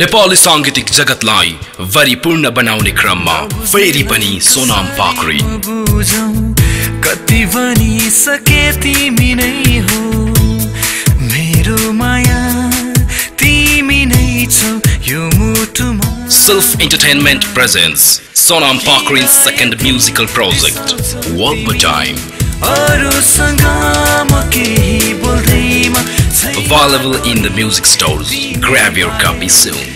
नेपाली साङ्गीतिक जगतलाई वरिपूर्ण बनाउने क्रममा फेरि पनि सोनाम पाखरी कति सके तिमी नै हो मेरो माया तिमी नै छौ यो मुटुमा self entertainment presence Sonam Pakhrin second musical project work time अरूसँग Available in the music stores. Grab your copy soon.